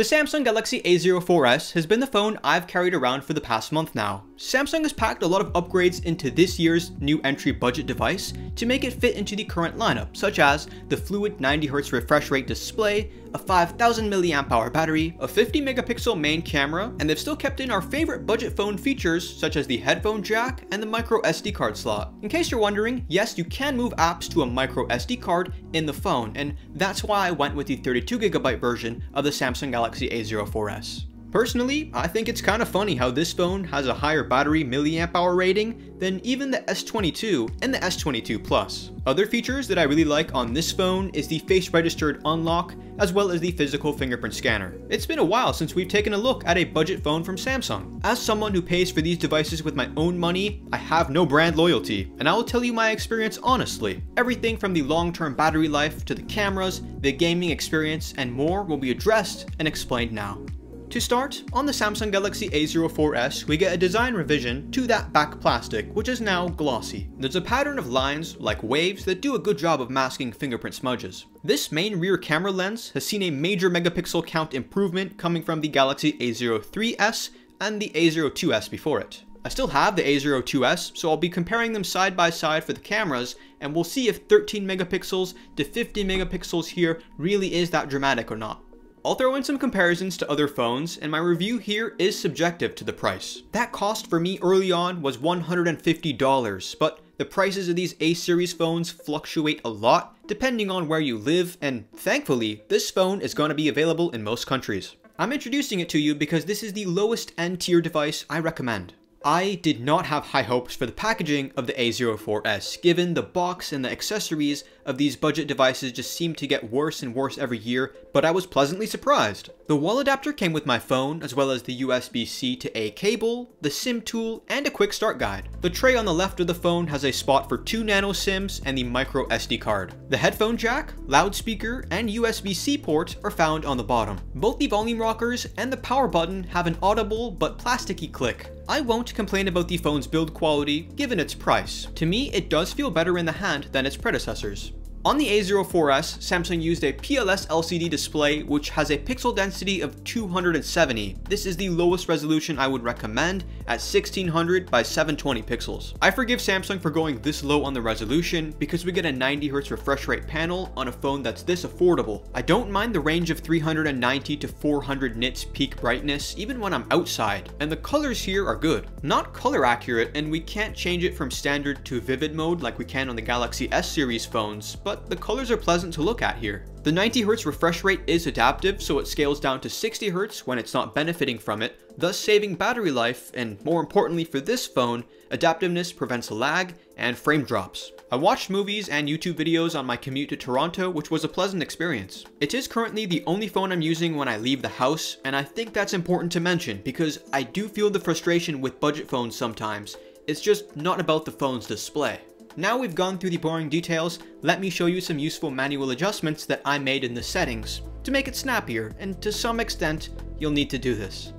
The Samsung Galaxy A04s has been the phone I've carried around for the past month now. Samsung has packed a lot of upgrades into this year's new entry budget device to make it fit into the current lineup, such as the fluid 90Hz refresh rate display, a 5000 mAh battery, a 50 megapixel main camera, and they've still kept in our favorite budget phone features such as the headphone jack and the micro SD card slot. In case you're wondering, yes, you can move apps to a micro SD card in the phone, and that's why I went with the 32GB version of the Samsung Galaxy A04s. Personally, I think it's kind of funny how this phone has a higher battery milliamp hour rating than even the S22 and the S22 Plus. Other features that I really like on this phone is the face registered unlock as well as the physical fingerprint scanner. It's been a while since we've taken a look at a budget phone from Samsung. As someone who pays for these devices with my own money, I have no brand loyalty, and I will tell you my experience honestly. Everything from the long-term battery life to the cameras, the gaming experience, and more will be addressed and explained now. To start, on the Samsung Galaxy A04s, we get a design revision to that back plastic, which is now glossy. There's a pattern of lines, like waves, that do a good job of masking fingerprint smudges. This main rear camera lens has seen a major megapixel count improvement coming from the Galaxy A03s and the A02s before it. I still have the A02s, so I'll be comparing them side by side for the cameras, and we'll see if 13 megapixels to 50 megapixels here really is that dramatic or not. I'll throw in some comparisons to other phones, and my review here is subjective to the price. That cost for me early on was $150, but the prices of these A-series phones fluctuate a lot depending on where you live, and thankfully, this phone is going to be available in most countries. I'm introducing it to you because this is the lowest end tier device I recommend. I did not have high hopes for the packaging of the A04s, given the box and the accessories of these budget devices just seem to get worse and worse every year, but I was pleasantly surprised. The wall adapter came with my phone, as well as the USB-C to A cable, the SIM tool, and a quick start guide. The tray on the left of the phone has a spot for two nano SIMs and the micro SD card. The headphone jack, loudspeaker, and USB-C port are found on the bottom. Both the volume rockers and the power button have an audible but plasticky click. I won't complain about the phone's build quality, given its price. To me, it does feel better in the hand than its predecessors. On the A04s, Samsung used a PLS LCD display which has a pixel density of 270. This is the lowest resolution I would recommend at 1600 by 720 pixels. I forgive Samsung for going this low on the resolution because we get a 90Hz refresh rate panel on a phone that's this affordable. I don't mind the range of 390 to 400 nits peak brightness even when I'm outside, and the colors here are good. Not color accurate and we can't change it from standard to vivid mode like we can on the Galaxy S series phones, but but the colors are pleasant to look at here. The 90Hz refresh rate is adaptive, so it scales down to 60Hz when it's not benefiting from it, thus saving battery life, and more importantly for this phone, adaptiveness prevents lag and frame drops. I watched movies and YouTube videos on my commute to Toronto, which was a pleasant experience. It is currently the only phone I'm using when I leave the house, and I think that's important to mention because I do feel the frustration with budget phones sometimes. It's just not about the phone's display. Now we've gone through the boring details, let me show you some useful manual adjustments that I made in the settings to make it snappier, and to some extent, you'll need to do this.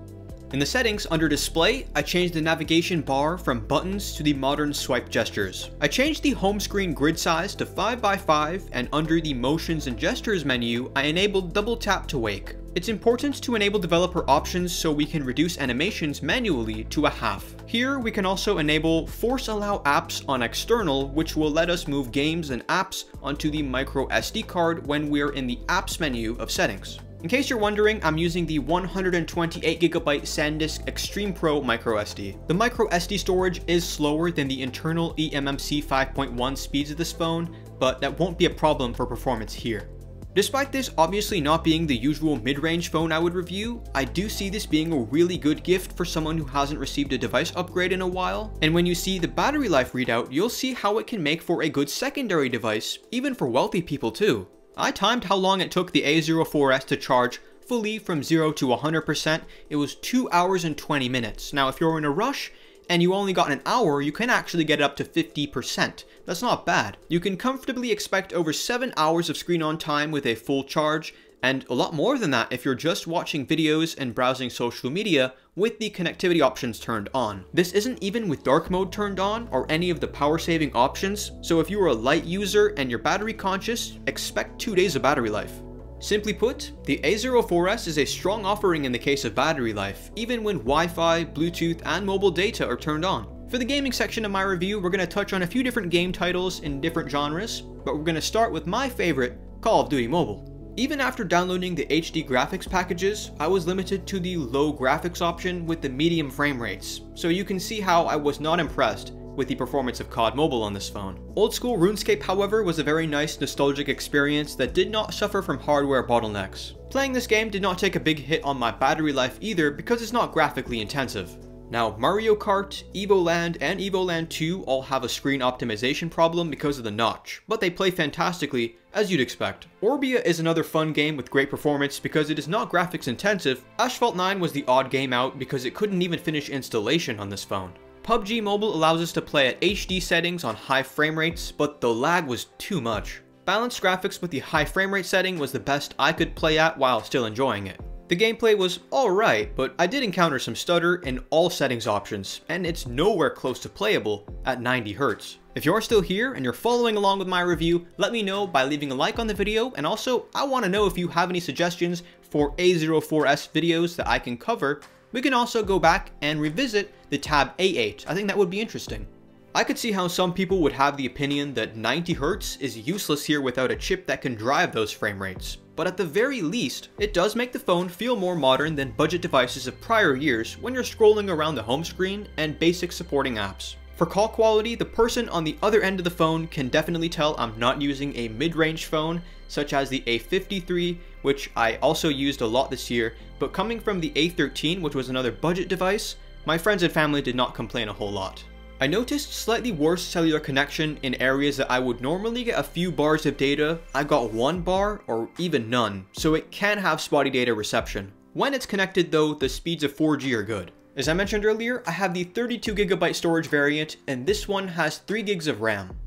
In the settings, under display, I changed the navigation bar from buttons to the modern swipe gestures. I changed the home screen grid size to 5x5 and under the motions and gestures menu, I enabled double tap to wake. It's important to enable developer options so we can reduce animations manually to a half. Here we can also enable force allow apps on external which will let us move games and apps onto the micro SD card when we're in the apps menu of settings. In case you're wondering, I'm using the 128GB SanDisk Extreme Pro microSD. The microSD storage is slower than the internal eMMC 5.1 speeds of this phone, but that won't be a problem for performance here. Despite this obviously not being the usual mid-range phone I would review, I do see this being a really good gift for someone who hasn't received a device upgrade in a while, and when you see the battery life readout, you'll see how it can make for a good secondary device, even for wealthy people too. I timed how long it took the A04s to charge fully from 0 to 100%, it was 2 hours and 20 minutes. Now if you're in a rush, and you only got an hour, you can actually get it up to 50%. That's not bad. You can comfortably expect over 7 hours of screen on time with a full charge, and a lot more than that if you're just watching videos and browsing social media with the connectivity options turned on. This isn't even with dark mode turned on or any of the power saving options, so if you are a light user and you're battery conscious, expect 2 days of battery life. Simply put, the A04S is a strong offering in the case of battery life, even when Wi-Fi, Bluetooth, and mobile data are turned on. For the gaming section of my review, we're going to touch on a few different game titles in different genres, but we're going to start with my favorite, Call of Duty Mobile. Even after downloading the HD graphics packages, I was limited to the low graphics option with the medium frame rates, so you can see how I was not impressed with the performance of COD Mobile on this phone. Old school RuneScape however was a very nice nostalgic experience that did not suffer from hardware bottlenecks. Playing this game did not take a big hit on my battery life either because it's not graphically intensive. Now, Mario Kart, Evoland, and Evoland 2 all have a screen optimization problem because of the notch, but they play fantastically, as you'd expect. Orbia is another fun game with great performance because it is not graphics intensive. Asphalt 9 was the odd game out because it couldn't even finish installation on this phone. PUBG Mobile allows us to play at HD settings on high frame rates, but the lag was too much. Balanced graphics with the high frame rate setting was the best I could play at while still enjoying it. The gameplay was alright, but I did encounter some stutter in all settings options, and it's nowhere close to playable at 90Hz. If you're still here and you're following along with my review, let me know by leaving a like on the video, and also I want to know if you have any suggestions for A04S videos that I can cover. We can also go back and revisit the Tab A8, I think that would be interesting. I could see how some people would have the opinion that 90Hz is useless here without a chip that can drive those frame rates but at the very least, it does make the phone feel more modern than budget devices of prior years when you're scrolling around the home screen and basic supporting apps. For call quality, the person on the other end of the phone can definitely tell I'm not using a mid-range phone such as the A53, which I also used a lot this year, but coming from the A13, which was another budget device, my friends and family did not complain a whole lot. I noticed slightly worse cellular connection in areas that I would normally get a few bars of data, I got one bar or even none, so it can have spotty data reception. When it's connected though, the speeds of 4G are good. As I mentioned earlier, I have the 32GB storage variant, and this one has 3 gigs of RAM.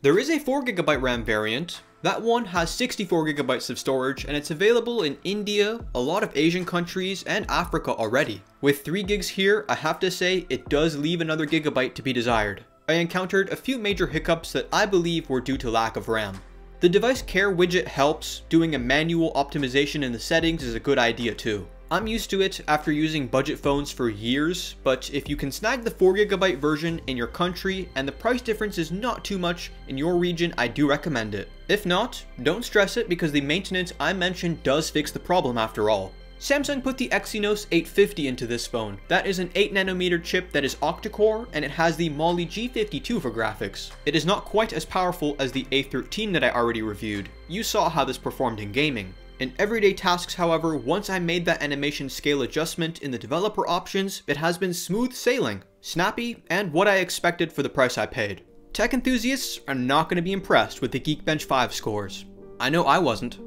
There is a 4GB RAM variant, that one has 64GB of storage and it's available in India, a lot of Asian countries, and Africa already. With 3 gigs here, I have to say it does leave another gigabyte to be desired. I encountered a few major hiccups that I believe were due to lack of RAM. The device care widget helps, doing a manual optimization in the settings is a good idea too. I'm used to it after using budget phones for years, but if you can snag the 4GB version in your country and the price difference is not too much in your region, I do recommend it. If not, don't stress it because the maintenance I mentioned does fix the problem after all. Samsung put the Exynos 850 into this phone. That is an 8nm chip that is octa-core and it has the Mali G52 for graphics. It is not quite as powerful as the A13 that I already reviewed. You saw how this performed in gaming. In everyday tasks, however, once I made that animation scale adjustment in the developer options, it has been smooth sailing, snappy, and what I expected for the price I paid. Tech enthusiasts are not going to be impressed with the Geekbench 5 scores. I know I wasn't.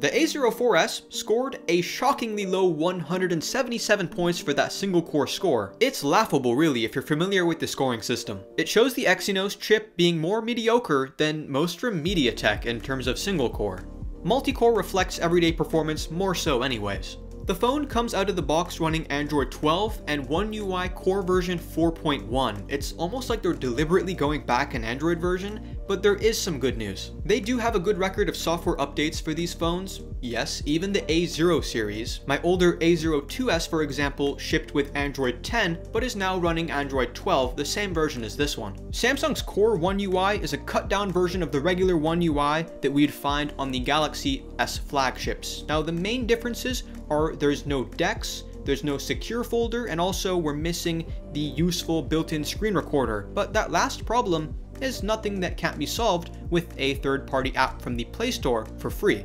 The A04S scored a shockingly low 177 points for that single core score. It's laughable really if you're familiar with the scoring system. It shows the Exynos chip being more mediocre than most from MediaTek in terms of single core. Multi-core reflects everyday performance more so anyways. The phone comes out of the box running Android 12 and One UI Core version 4.1. It's almost like they're deliberately going back an Android version, but there is some good news. They do have a good record of software updates for these phones. Yes, even the A0 series. My older A02s for example shipped with Android 10, but is now running Android 12, the same version as this one. Samsung's Core One UI is a cut down version of the regular One UI that we'd find on the Galaxy S flagships. Now the main differences are there's no DeX, there's no secure folder, and also we're missing the useful built-in screen recorder. But that last problem is nothing that can't be solved with a third-party app from the Play Store for free.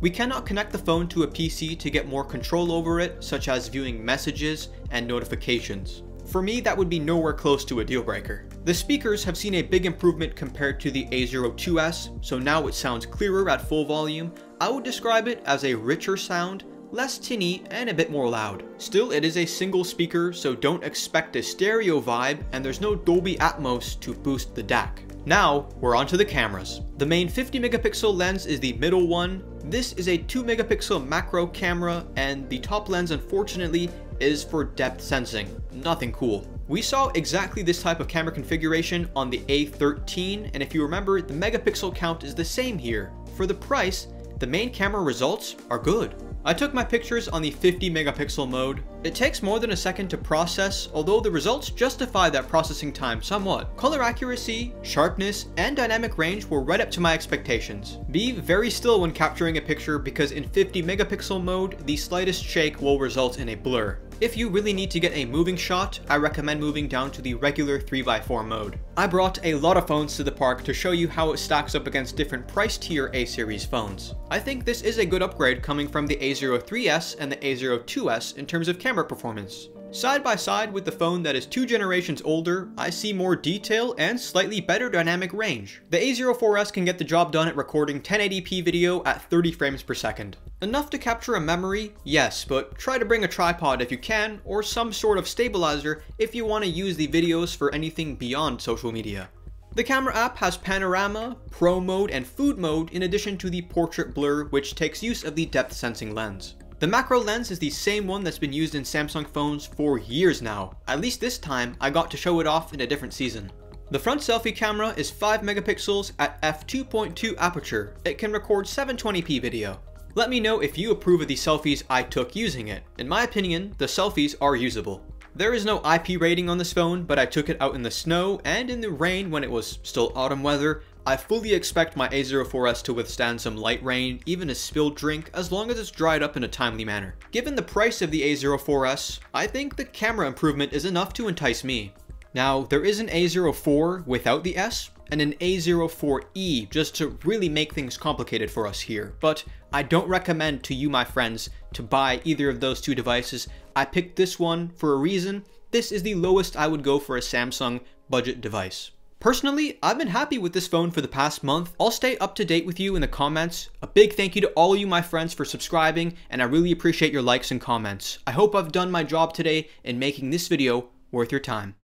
We cannot connect the phone to a PC to get more control over it, such as viewing messages and notifications. For me, that would be nowhere close to a deal breaker. The speakers have seen a big improvement compared to the A02s, so now it sounds clearer at full volume. I would describe it as a richer sound less tinny, and a bit more loud. Still, it is a single speaker, so don't expect a stereo vibe, and there's no Dolby Atmos to boost the DAC. Now, we're onto the cameras. The main 50 megapixel lens is the middle one. This is a 2 megapixel macro camera, and the top lens unfortunately is for depth sensing. Nothing cool. We saw exactly this type of camera configuration on the A13, and if you remember, the megapixel count is the same here. For the price, the main camera results are good. I took my pictures on the 50 megapixel mode. It takes more than a second to process, although the results justify that processing time somewhat. Color accuracy, sharpness, and dynamic range were right up to my expectations. Be very still when capturing a picture because in 50 megapixel mode, the slightest shake will result in a blur. If you really need to get a moving shot, I recommend moving down to the regular 3x4 mode. I brought a lot of phones to the park to show you how it stacks up against different price tier A-series phones. I think this is a good upgrade coming from the A03s and the A02s in terms of camera performance. Side by side with the phone that is two generations older, I see more detail and slightly better dynamic range. The A04s can get the job done at recording 1080p video at 30 frames per second. Enough to capture a memory? Yes, but try to bring a tripod if you can, or some sort of stabilizer if you want to use the videos for anything beyond social media. The camera app has panorama, pro mode, and food mode in addition to the portrait blur which takes use of the depth sensing lens. The macro lens is the same one that's been used in Samsung phones for years now. At least this time, I got to show it off in a different season. The front selfie camera is 5 megapixels at f2.2 aperture. It can record 720p video. Let me know if you approve of the selfies I took using it. In my opinion, the selfies are usable. There is no IP rating on this phone, but I took it out in the snow and in the rain when it was still autumn weather, I fully expect my A04s to withstand some light rain, even a spilled drink, as long as it's dried up in a timely manner. Given the price of the A04s, I think the camera improvement is enough to entice me. Now, there is an A04 without the S, and an A04E just to really make things complicated for us here, but I don't recommend to you my friends to buy either of those two devices. I picked this one for a reason. This is the lowest I would go for a Samsung budget device. Personally, I've been happy with this phone for the past month. I'll stay up to date with you in the comments. A big thank you to all you my friends for subscribing, and I really appreciate your likes and comments. I hope I've done my job today in making this video worth your time.